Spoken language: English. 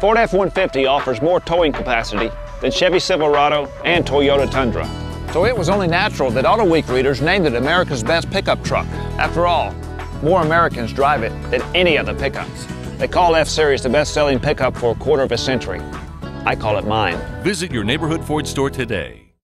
Ford F-150 offers more towing capacity than Chevy Silverado and Toyota Tundra. So it was only natural that Auto Week readers named it America's best pickup truck. After all, more Americans drive it than any other pickups. They call F-Series the best-selling pickup for a quarter of a century. I call it mine. Visit your neighborhood Ford store today.